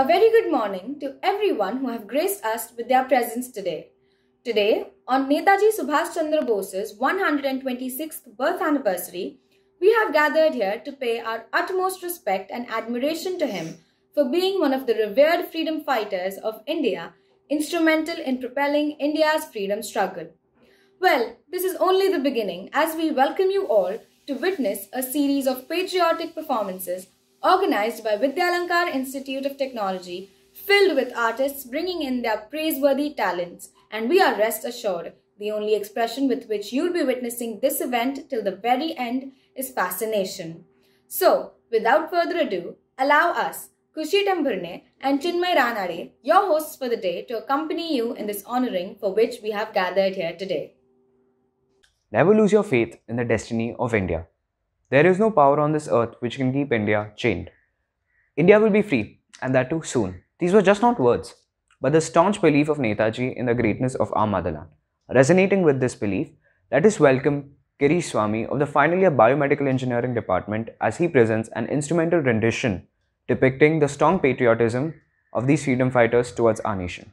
A very good morning to everyone who have graced us with their presence today. Today, on Netaji Subhash Chandra Bose's 126th birth anniversary, we have gathered here to pay our utmost respect and admiration to him for being one of the revered freedom fighters of India, instrumental in propelling India's freedom struggle. Well, this is only the beginning as we welcome you all to witness a series of patriotic performances organized by Vidyalankar Institute of Technology, filled with artists bringing in their praiseworthy talents. And we are rest assured, the only expression with which you'll be witnessing this event till the very end is fascination. So, without further ado, allow us, Kushi Tambhurne and Chinmay Ranade, your hosts for the day, to accompany you in this honoring for which we have gathered here today. Never lose your faith in the destiny of India. There is no power on this earth which can keep India chained. India will be free, and that too soon. These were just not words, but the staunch belief of Netaji in the greatness of our motherland. Resonating with this belief, let us welcome Girish Swami of the final year Biomedical Engineering Department as he presents an instrumental rendition depicting the strong patriotism of these freedom fighters towards our nation.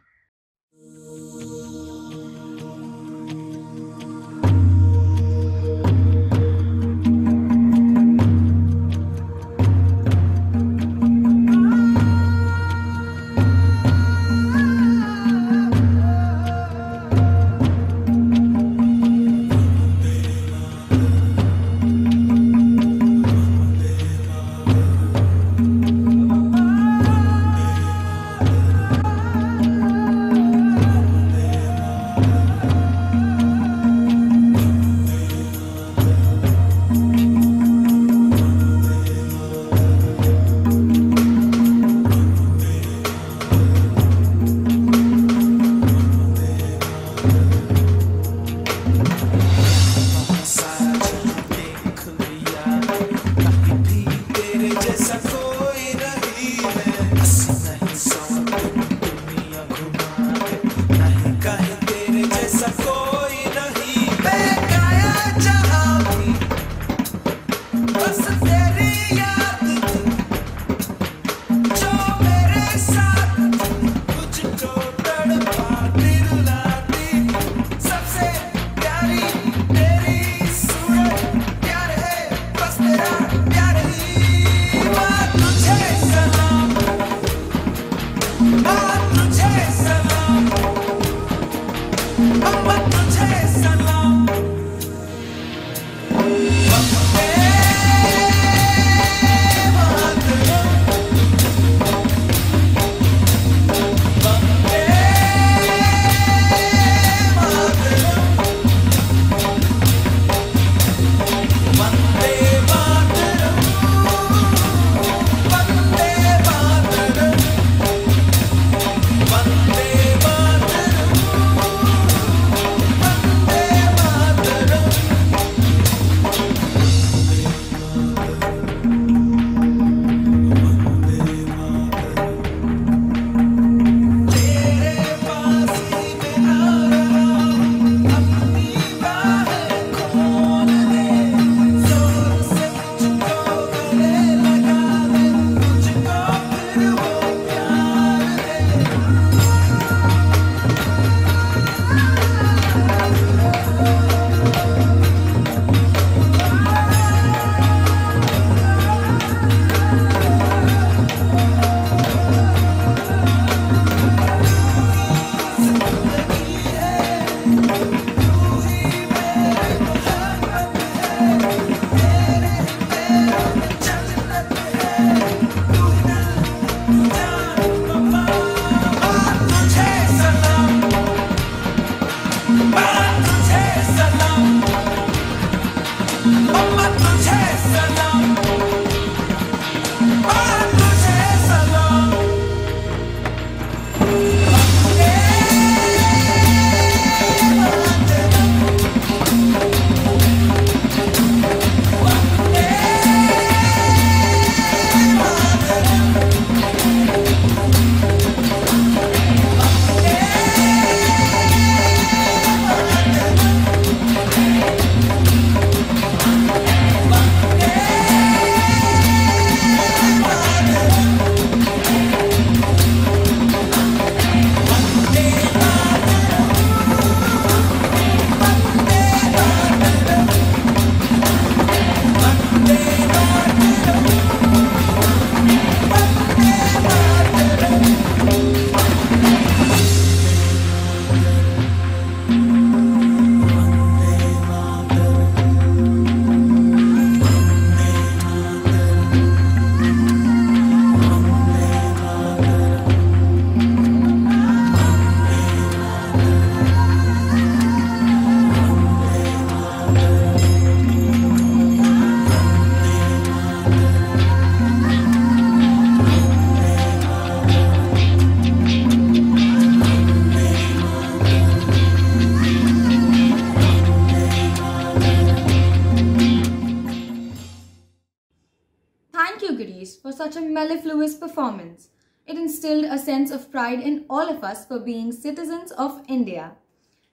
Instilled a sense of pride in all of us for being citizens of India.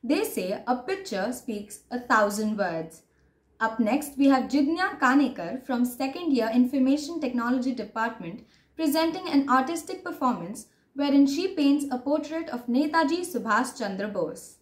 They say a picture speaks a thousand words. Up next, we have Jignya Kanekar from second year Information Technology Department presenting an artistic performance wherein she paints a portrait of Netaji Subhash Chandra Bose.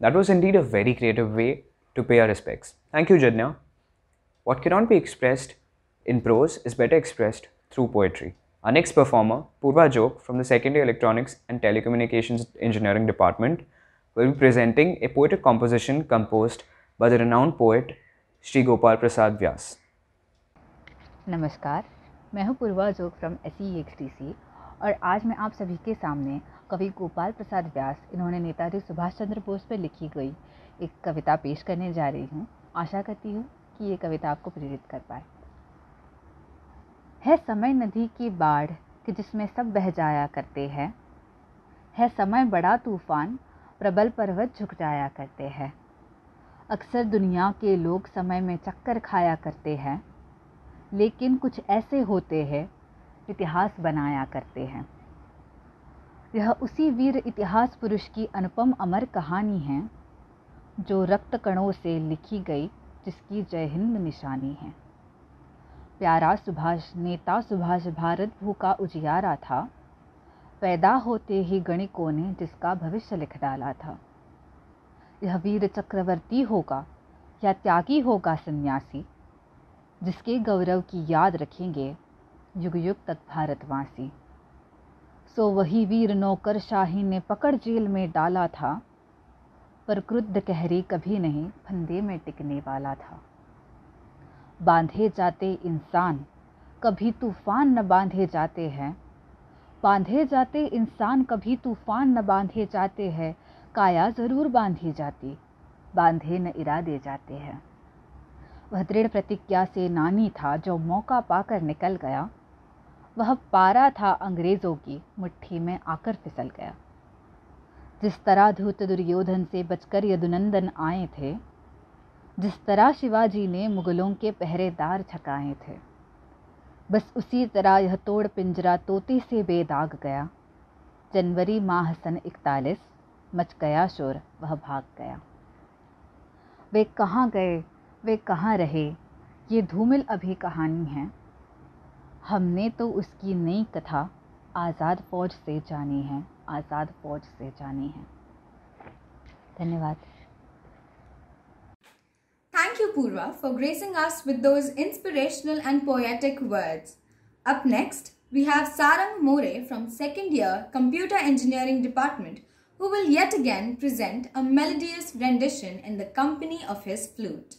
That was indeed a very creative way to pay our respects. Thank you, Jadnya. What cannot be expressed in prose is better expressed through poetry. Our next performer, Purva Jog from the Second Year Electronics and Telecommunications Engineering Department, will be presenting a poetic composition composed by the renowned poet Sri Gopal Prasad Vyas. Namaskar, मैं हूं पूर्वा जोग from S और आज मैं आप सभी के सामने कवि गोपाल प्रसाद व्यास, इन्होंने नेताजी सुभाष चंद्र बोस पर लिखी गई एक कविता पेश करने जा रही हूँ। आशा करती हूँ कि ये कविता आपको प्रेरित कर पाए। है समय नदी की बाढ़ कि जिसमें सब बह जाया करते हैं। है समय बड़ा तूफ़ान, प्रबल पर्वत झुक जाया करते हैं। अक्सर दुनिया के लोग समय में चक्कर खाया करते हैं, लेकिन कुछ ऐसे होते हैं, इतिहास बनाया करते हैं। यह उसी वीर इतिहास पुरुष की अनुपम अमर कहानी है, जो रक्त कणों से लिखी गई, जिसकी जय हिंद निशानी है। प्यारा सुभाष, नेता सुभाष भारत भू का उजियारा था। पैदा होते ही गणिकों ने जिसका भविष्य लिख डाला था। यह वीर चक्रवर्ती होगा या त्यागी होगा सन्यासी, जिसके गौरव की याद रखेंगे युग युग तक भारतवासी। सो वही वीर नौकर शाही ने पकड़ जेल में डाला था, पर क्रुद्ध कहरी कभी नहीं फंदे में टिकने वाला था। बांधे जाते इंसान, कभी तूफ़ान न बांधे जाते हैं। बांधे जाते इंसान, कभी तूफ़ान न बांधे जाते हैं। काया ज़रूर बांधी जाती, बांधे न इरादे जाते हैं। वह दृढ़ प्रतिज्ञा से नानी था, जो मौका पाकर निकल गया। वह पारा था अंग्रेज़ों की मुट्ठी में आकर फिसल गया। जिस तरह धूत दुर्योधन से बचकर यदुनंदन आए थे, जिस तरह शिवाजी ने मुगलों के पहरेदार छकाए थे, बस उसी तरह यह तोड़ पिंजरा तोते से बेदाग गया। जनवरी माह सन इकतालीस मच गया शोर, वह भाग गया। वे कहाँ गए, वे कहाँ रहे, ये धूमिल अभी कहानी है। हमने तो उसकी नई कथा आज़ाद फौज से जानी है, आज़ाद फौज से जानी है। धन्यवाद। Thank you Purva for gracing us with those inspirational and poetic words up next we have Sarang More from second year computer engineering department who will yet again present a melodious rendition in the company of his flute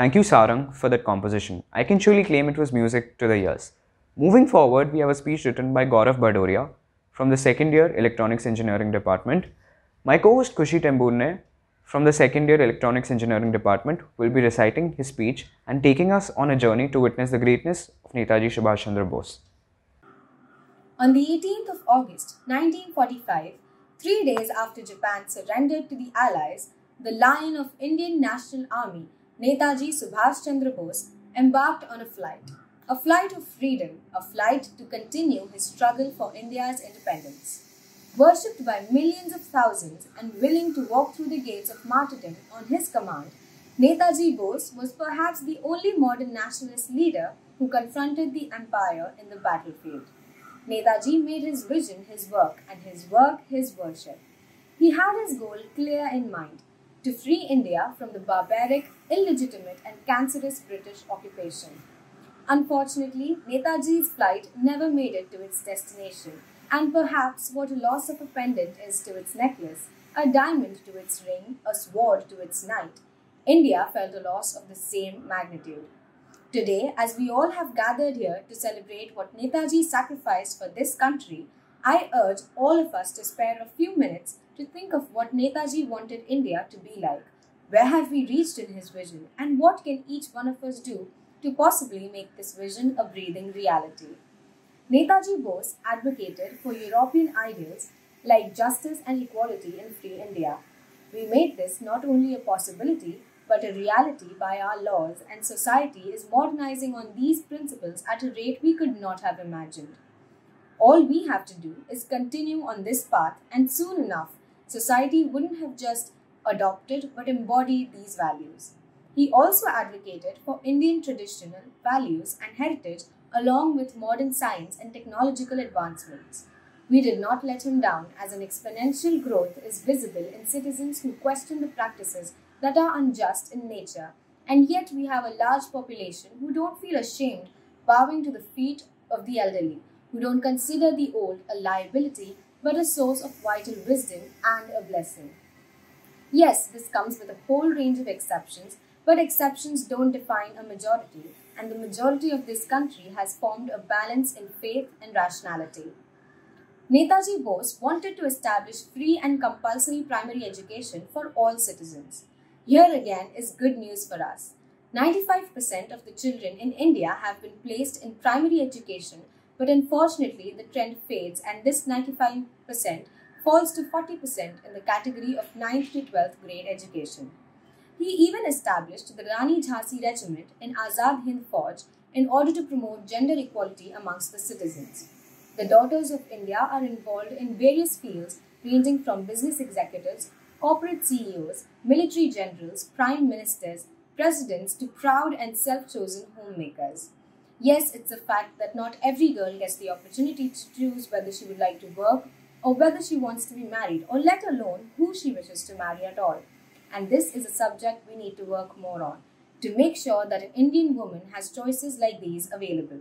Thank you, Sarang, for that composition. I can surely claim it was music to the ears. Moving forward, we have a speech written by Gaurav Badoria from the second year Electronics Engineering Department. My co host Kushi Tembulne from the second year Electronics Engineering Department will be reciting his speech and taking us on a journey to witness the greatness of Netaji Subhash Chandra Bose. On the 18th of August 1945, three days after Japan surrendered to the Allies, the Lion of Indian National Army, Netaji Subhash Chandra Bose, embarked on a flight. A flight of freedom, a flight to continue his struggle for India's independence. Worshipped by millions of thousands and willing to walk through the gates of martyrdom on his command, Netaji Bose was perhaps the only modern nationalist leader who confronted the empire in the battlefield. Netaji made his vision his work and his work his worship. He had his goal clear in mind to free India from the barbaric, illegitimate, and cancerous British occupation. Unfortunately, Netaji's flight never made it to its destination, and perhaps what a loss of a pendant is to its necklace, a diamond to its ring, a sword to its knight, India felt a loss of the same magnitude. Today, as we all have gathered here to celebrate what Netaji sacrificed for this country, I urge all of us to spare a few minutes to think of what Netaji wanted India to be like. Where have we reached in his vision, and what can each one of us do to possibly make this vision a breathing reality? Netaji Bose advocated for European ideals like justice and equality in free India. We made this not only a possibility but a reality by our laws, and society is modernizing on these principles at a rate we could not have imagined. All we have to do is continue on this path, and soon enough, society wouldn't have just adopted but embodied these values. He also advocated for Indian traditional values and heritage along with modern science and technological advancements. We did not let him down as an exponential growth is visible in citizens who question the practices that are unjust in nature, and yet we have a large population who don't feel ashamed bowing to the feet of the elderly, who don't consider the old a liability but a source of vital wisdom and a blessing. Yes, this comes with a whole range of exceptions, but exceptions don't define a majority, and the majority of this country has formed a balance in faith and rationality. Netaji Bose wanted to establish free and compulsory primary education for all citizens. Here again is good news for us. 95% of the children in India have been placed in primary education but unfortunately, the trend fades, and this 95% falls to 40% in the category of 9th to 12th grade education. He even established the Rani Jhansi Regiment in Azad Hind Fauj in order to promote gender equality amongst the citizens. The Daughters of India are involved in various fields ranging from business executives, corporate CEOs, military generals, prime ministers, presidents to proud and self chosen homemakers. Yes, it's a fact that not every girl gets the opportunity to choose whether she would like to work or whether she wants to be married, or let alone who she wishes to marry at all. And this is a subject we need to work more on to make sure that an Indian woman has choices like these available.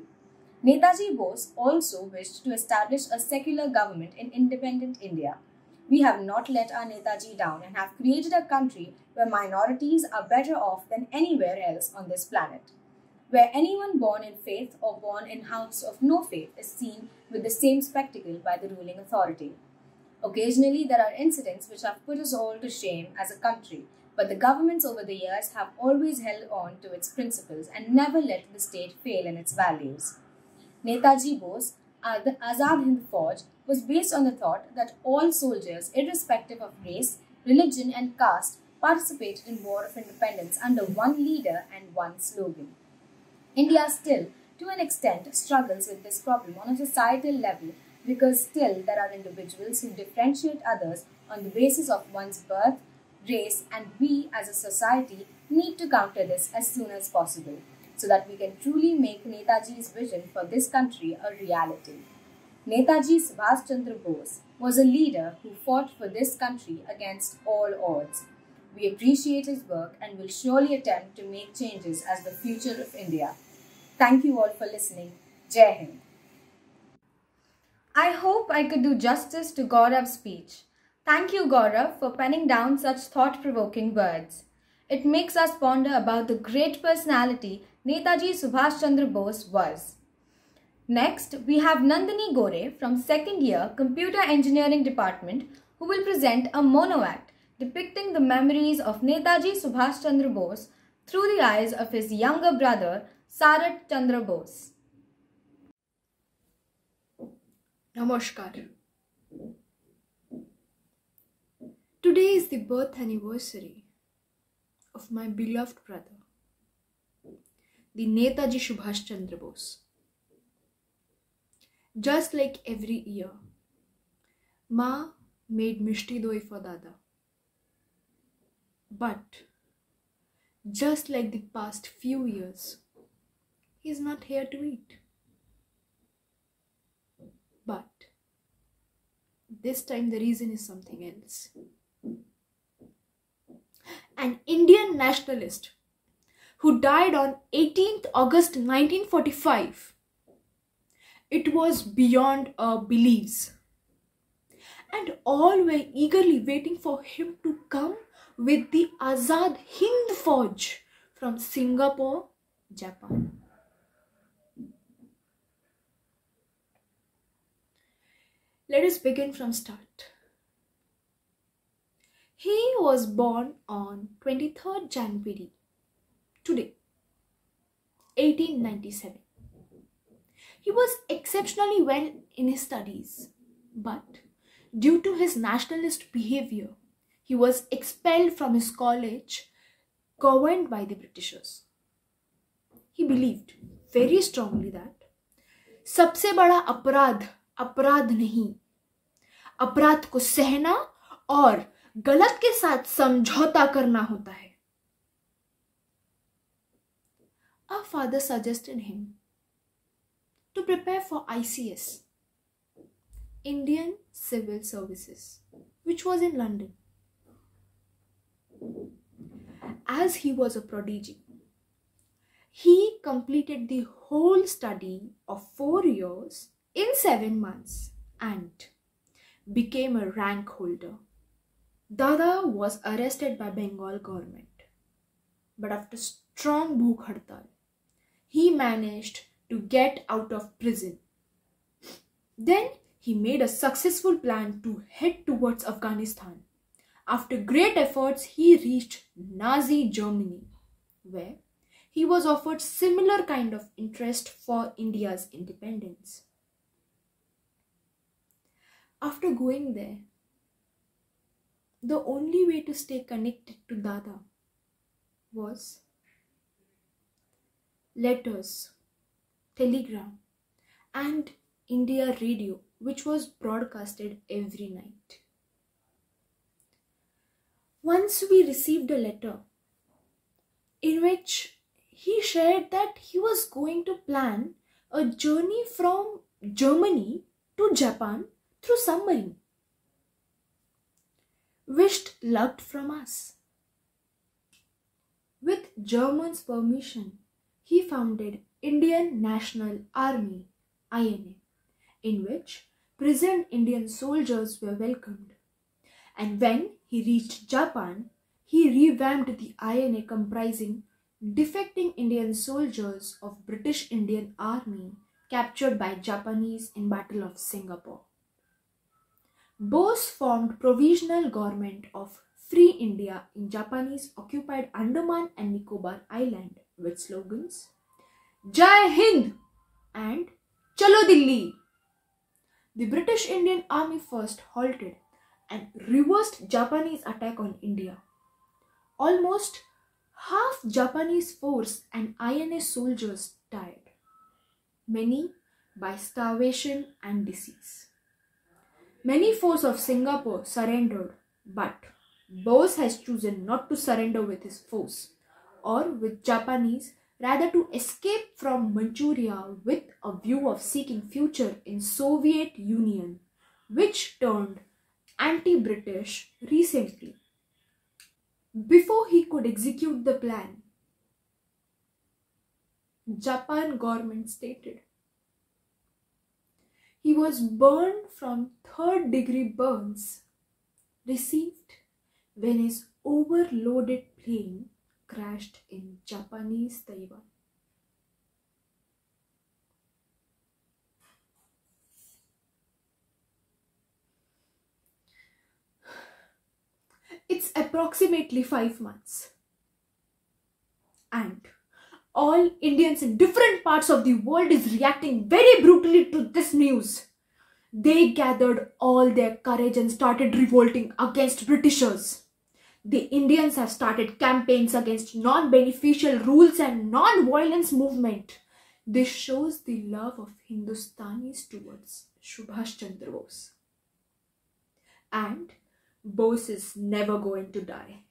Netaji Bose also wished to establish a secular government in independent India. We have not let our Netaji down and have created a country where minorities are better off than anywhere else on this planet where anyone born in faith or born in house of no faith is seen with the same spectacle by the ruling authority. Occasionally, there are incidents which have put us all to shame as a country, but the governments over the years have always held on to its principles and never let the state fail in its values. Netaji Bose, the Azad Hind Fauj, was based on the thought that all soldiers, irrespective of race, religion, and caste, participated in war of independence under one leader and one slogan. India still, to an extent, struggles with this problem on a societal level because still there are individuals who differentiate others on the basis of one's birth, race, and we as a society need to counter this as soon as possible so that we can truly make Netaji's vision for this country a reality. Netaji Subhash Chandra Bose was a leader who fought for this country against all odds. We appreciate his work and will surely attempt to make changes as the future of India. Thank you all for listening. Jai Hind. I hope I could do justice to Gaurav's speech. Thank you, Gaurav, for penning down such thought provoking words. It makes us ponder about the great personality Netaji Subhash Chandra Bose was. Next, we have Nandini Gore from second year Computer Engineering Department who will present a mono act depicting the memories of Netaji Subhash Chandra Bose through the eyes of his younger brother Sarat Chandra Bose. Namaskar. Today is the birth anniversary of my beloved brother, the Netaji Subhash Chandra Bose. Just like every year, Ma made mishti doi for Dada. But just like the past few years, he's not here to eat. But this time the reason is something else. An Indian nationalist who died on 18th August 1945. It was beyond our beliefs. And all were eagerly waiting for him to come with the Azad Hind Fauj from Singapore, Japan. Let us begin from start. He was born on 23rd January, today, 1897. He was exceptionally well in his studies, but due to his nationalist behavior, he was expelled from his college governed by the Britishers. He believed very strongly that सबसे बड़ा अपराध अपराध नहीं अपराध को सहना और गलत के साथ समझौता करना होता है Our father suggested him to prepare for ICS, Indian Civil Services, which was in London. As he was a prodigy, he completed the whole study of four years in seven months and became a rank holder. Dada was arrested by Bengal government, but after strong bhuk hartal, he managed to get out of prison. Then he made a successful plan to head towards Afghanistan. After great efforts, he reached Nazi Germany, where he was offered similar kind of interest for India's independence. After going there, the only way to stay connected to Dada was letters, telegram, and India radio, which was broadcasted every night. Once we received a letter in which he shared that he was going to plan a journey from Germany to Japan through submarine. Wished luck from us. With Germans' permission, he founded Indian National Army INA, in which prisoned Indian soldiers were welcomed. And when he reached Japan, he revamped the INA comprising defecting Indian soldiers of British Indian Army captured by Japanese in Battle of Singapore. Bose formed provisional government of Free India in Japanese occupied Andaman and Nicobar Island with slogans Jai Hind and Chalo Dilli. The British Indian Army first halted and reversed Japanese attack on India. Almost half Japanese force and INA soldiers died, many by starvation and disease. Many force of Singapore surrendered, but Bose has chosen not to surrender with his force or with Japanese, rather to escape from Manchuria with a view of seeking future in Soviet Union, which turned anti-British recently. Before he could execute the plan, Japan government stated he was burned from third degree burns received when his overloaded plane crashed in Japanese Taiwan. It's approximately five months. And all Indians in different parts of the world is reacting very brutally to this news. They gathered all their courage and started revolting against Britishers. The Indians have started campaigns against non-beneficial rules and non-violence movement. This shows the love of Hindustanis towards Subhash Chandra Bose. And Bose is never going to die.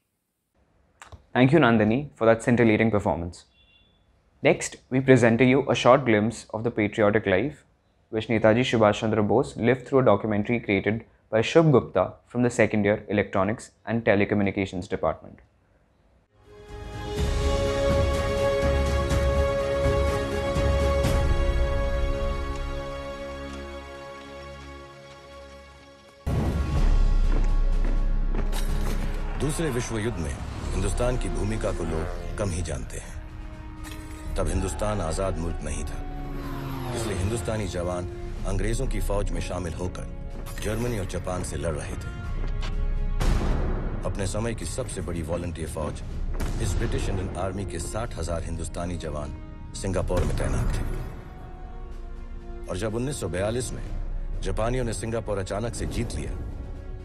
Thank you, Nandini, for that scintillating performance. Next, we present to you a short glimpse of the patriotic life which Netaji Subhash Chandra Bose lived through a documentary created by Shubh Gupta from the second year Electronics and Telecommunications Department. दूसरे विश्व युद्ध में हिंदुस्तान की भूमिका को लोग कम ही जानते हैं। तब हिंदुस्तान आज़ाद मुल्क नहीं था। इसलिए हिंदुस्तानी जवान अंग्रेज़ों की फौज में शामिल होकर जर्मनी और जापान से लड़ रहे थे। अपने समय की सबसे बड़ी वॉलंटियर फौज इस ब्रिटिश इंडियन आर्मी के साठ हज़ार हिंदुस्तानी जवान सिंगापुर में तैनात थे। और जब 1942 में जापानियों ने सिंगापुर अचानक से जीत लिया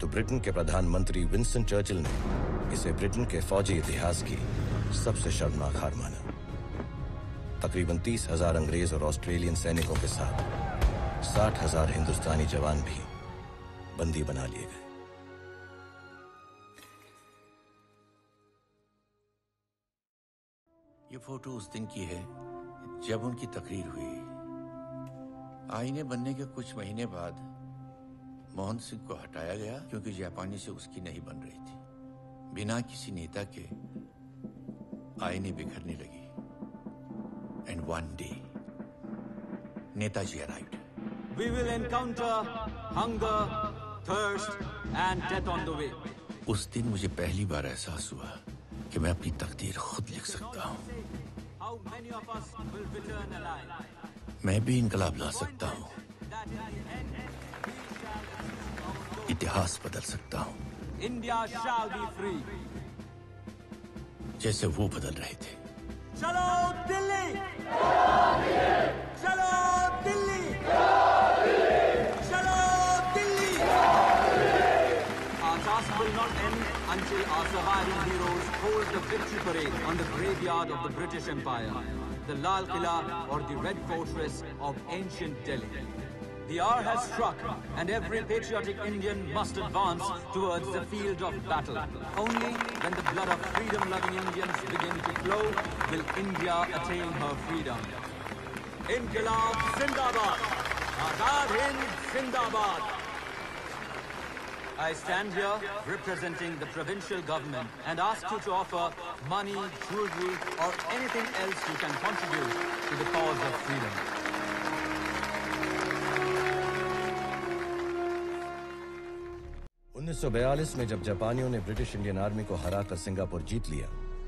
तो ब्रिटेन के प्रधानमंत्री विंस्टन चर्चिल ने इसे ब्रिटेन के फौजी इतिहास की सबसे शर्मनाक हार माना। तकरीबन तीस हज़ार अंग्रेज़ और ऑस्ट्रेलियन सैनिकों के साथ साठ हज़ार हिंदुस्तानी जवान भी बंदी बना लिए गए। ये फ़ोटो उस दिन की है जब उनकी तकरीर हुई। आईने बनने के कुछ महीने बाद मोहन सिंह को हटाया गया क्योंकि जापानी से उसकी नहीं बन रही थी। बिना किसी नेता के आईने बिखरने लगी। And one day Netaji arrived We will encounter hunger, thirst, and death on the way. उस दिन मुझे पहली बार एहसास हुआ कि मैं अपनी तकदीर खुद लिख सकता हूँ? मैं भी इनकलाब ला सकता हूँ। इतिहास बदल सकता हूँ। इंडिया शाल बी फ्री जैसे वो बदल रहे थे। चलो दिल्ली। चलो दिल्ली। चलो Delhi. British empire the Lal Qila और the red fortress of ancient Delhi The hour has struck, and every patriotic Indian must advance towards the field of battle. Only when the blood of freedom-loving Indians begin to flow will India attain her freedom. Inqilab Zindabad! Azad Hind Zindabad! I stand here representing the provincial government and ask you to offer money, jewelry, or anything else you can contribute to the cause of freedom. 1942 में जब जापानियों ने British Indian army को हराकर Singapore जीत लिया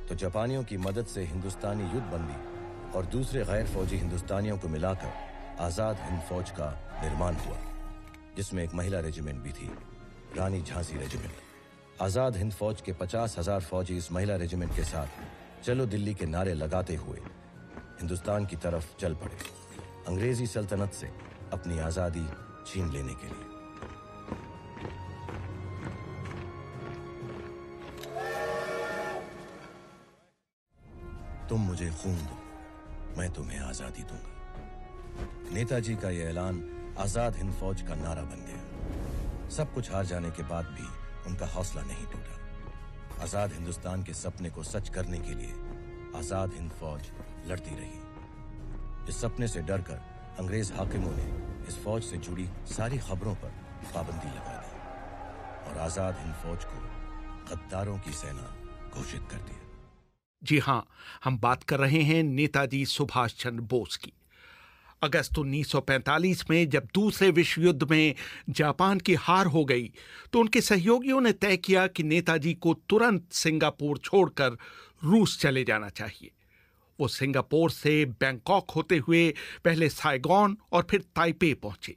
तो जापानियों की मदद से हिंदुस्तानी युद्ध बंदी और दूसरे गैर फौजी हिंदुस्तानियों को मिलाकर आज़ाद हिंद फौज का निर्माण हुआ, जिसमें एक महिला रेजिमेंट भी थी, रानी झांसी रेजिमेंट। आज़ाद हिंद फौज के पचास हज़ार फौजी इस महिला रेजिमेंट के साथ चलो दिल्ली के नारे लगाते हुए हिंदुस्तान की तरफ़ चल पड़े, अंग्रेज़ी सल्तनत से अपनी आज़ादी छीन लेने के लिए। तुम मुझे खून दो। मैं तुम्हें आज़ादी दूँगा। नेताजी का यह ऐलान आज़ाद हिंद फौज का नारा बन गया। सब कुछ हार जाने के बाद भी उनका हौसला नहीं टूटा। आज़ाद हिंदुस्तान के सपने को सच करने के लिए आज़ाद हिंद फौज लड़ती रही। इस सपने से डरकर अंग्रेज़ हाकिमों ने इस फौज से जुड़ी सारी खबरों पर पाबंदी लगा दी और आज़ाद हिंद फौज को गद्दारों की सेना घोषित कर दिया जी हाँ, हम बात कर रहे हैं नेताजी सुभाष चंद्र बोस की। अगस्त 1945 में जब दूसरे विश्व युद्ध में जापान की हार हो गई तो उनके सहयोगियों ने तय किया कि नेताजी को तुरंत सिंगापुर छोड़कर रूस चले जाना चाहिए। वो सिंगापुर से बैंकॉक होते हुए पहले साइगॉन और फिर ताइपे पहुँचे।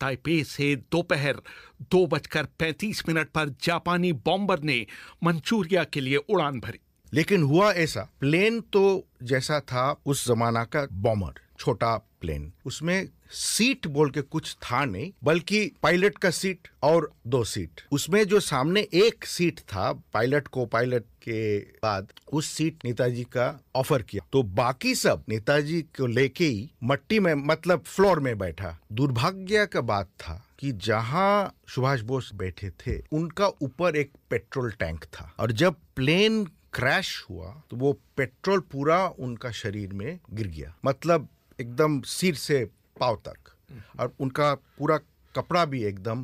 ताइपे से दोपहर दो बजकर पैंतीस मिनट पर जापानी बॉम्बर ने मंचूरिया के लिए उड़ान भरी। लेकिन हुआ ऐसा। प्लेन तो जैसा था, उस जमाना का बॉमर, छोटा प्लेन। उसमें सीट बोल के कुछ था नहीं, बल्कि पायलट का सीट और दो सीट। उसमें जो सामने एक सीट था, पायलट को पायलट के बाद, उस सीट नेताजी का ऑफ़र किया। तो बाकी सब नेताजी को लेके ही मट्टी में मतलब फ्लोर में बैठा। दुर्भाग्य का बात था कि जहाँ सुभाष बोस बैठे थे, उनका ऊपर एक पेट्रोल टैंक था। और जब प्लेन क्रैश हुआ तो वो पेट्रोल पूरा उनका शरीर में गिर गया। मतलब एकदम सिर से पाव तक। और उनका पूरा कपड़ा भी एकदम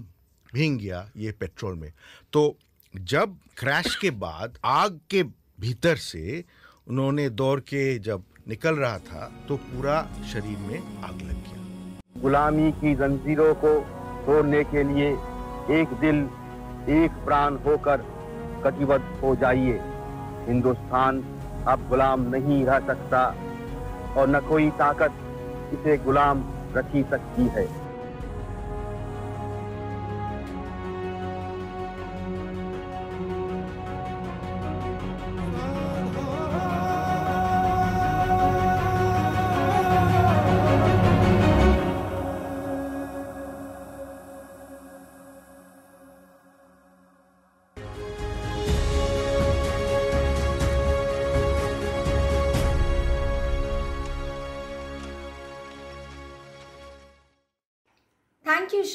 भींग गया ये पेट्रोल में। तो जब क्रैश के बाद आग के भीतर से उन्होंने दौड़ के जब निकल रहा था तो पूरा शरीर में आग लग गया। गुलामी की जंजीरों को तोड़ने के लिए एक दिल, एक प्राण होकर कटिबद्ध हो जाइए। हिंदुस्तान अब गुलाम नहीं रह सकता और न कोई ताकत इसे गुलाम रखी सकती है।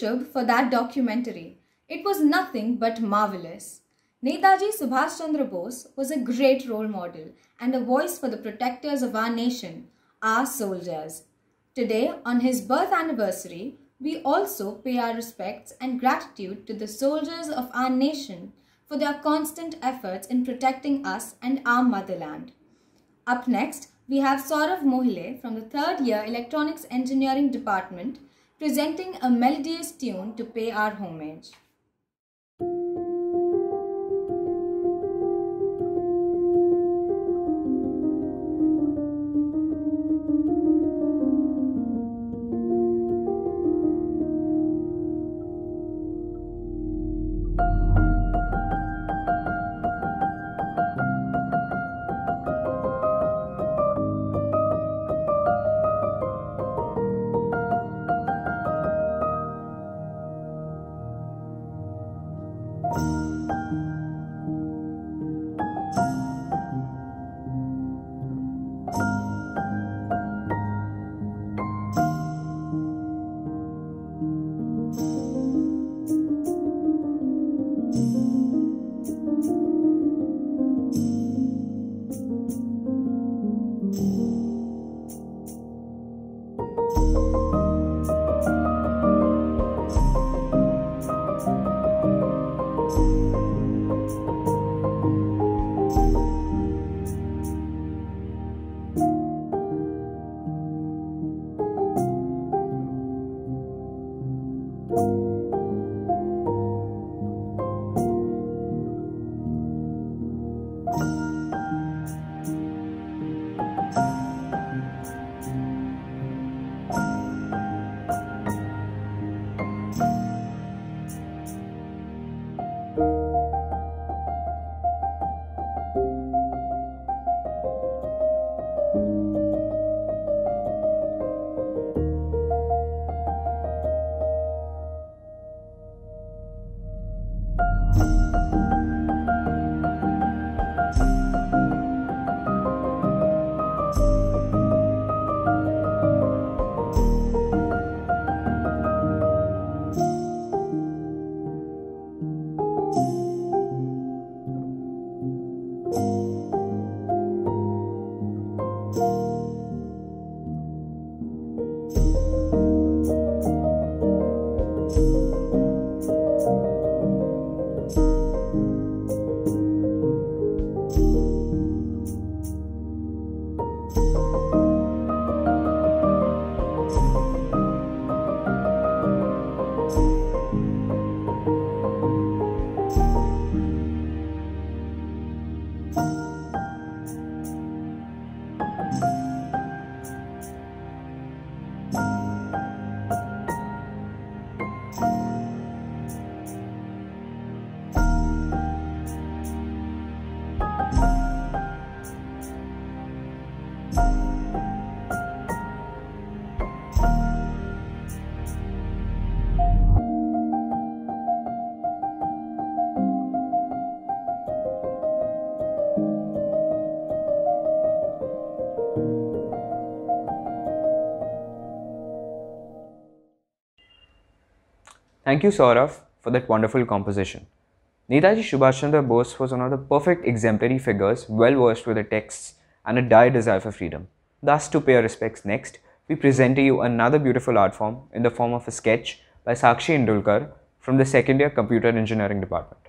For that documentary. It was nothing but marvelous. Netaji Subhash Chandra Bose was a great role model and a voice for the protectors of our nation, our soldiers. Today, on his birth anniversary, we also pay our respects and gratitude to the soldiers of our nation for their constant efforts in protecting us and our motherland. Up next, we have Saurav Mohile from the third year Electronics Engineering Department presenting a melodious tune to pay our homage. Thank you, Saurav, for that wonderful composition. Netaji Subhash Chandra Bose was one of the perfect exemplary figures, well versed with the texts and a dire desire for freedom. Thus, to pay our respects next, we present to you another beautiful art form in the form of a sketch by Sakshi Indulkar from the second year Computer Engineering Department.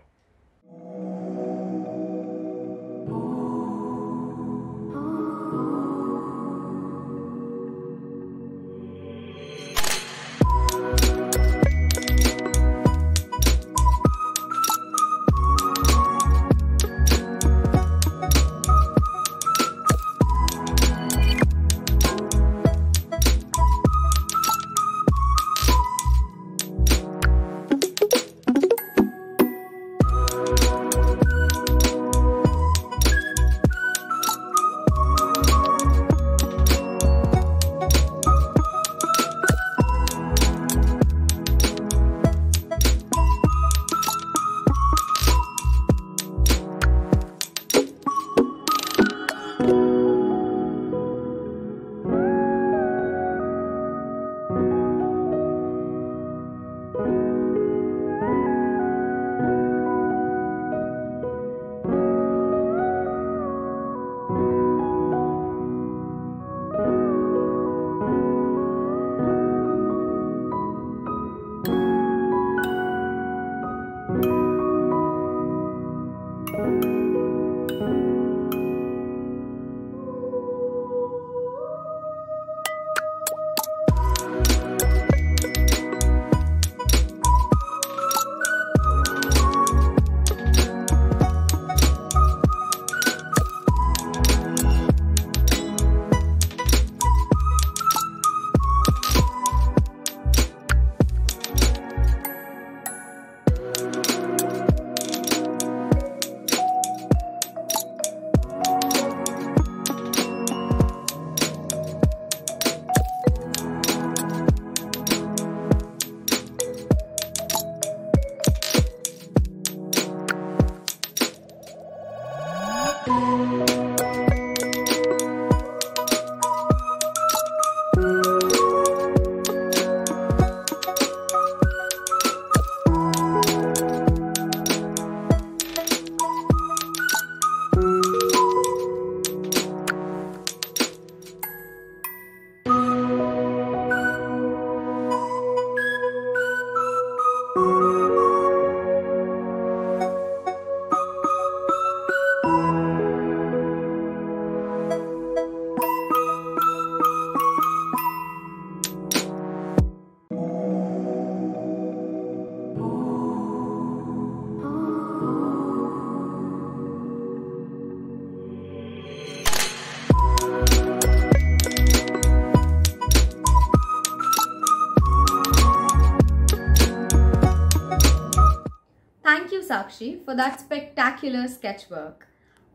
Sakshi, for that spectacular sketchwork.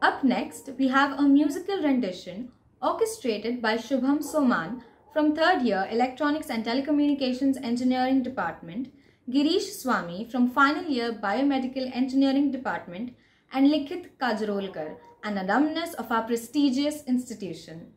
Up next, we have a musical rendition orchestrated by Shubham Soman from third year Electronics and Telecommunications Engineering Department, Girish Swami from final year Biomedical Engineering Department, and Likhit Kajrolkar, an alumnus of our prestigious institution.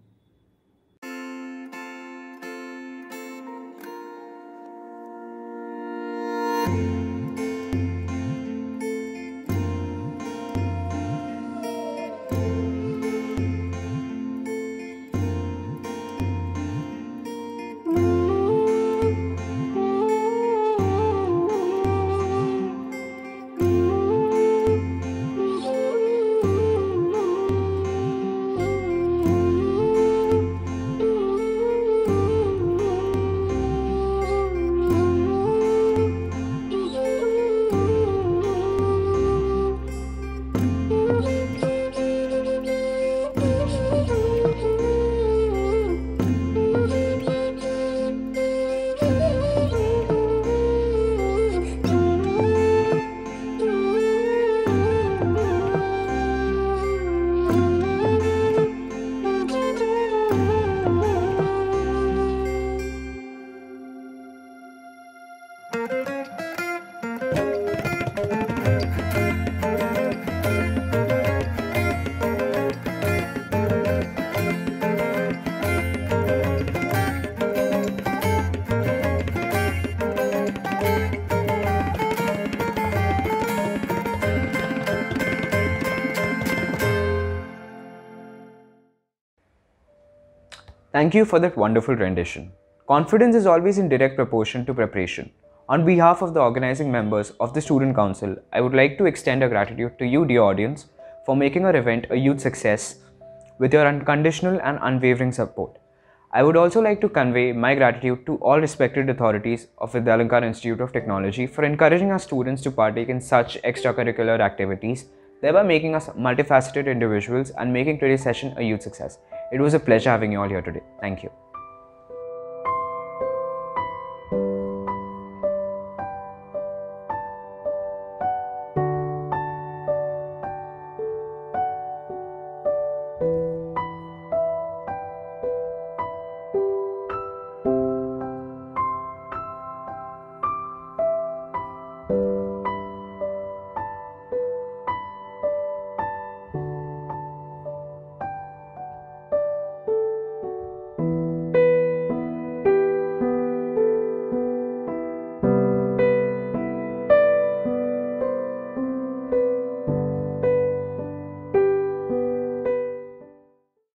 Thank you for that wonderful rendition. Confidence is always in direct proportion to preparation. On behalf of the organizing members of the Student Council, I would like to extend our gratitude to you, dear audience, for making our event a huge success with your unconditional and unwavering support. I would also like to convey my gratitude to all respected authorities of the Vidyalankar Institute of Technology for encouraging our students to partake in such extracurricular activities, thereby making us multifaceted individuals and making today's session a huge success. It was a pleasure having you all here today. Thank you.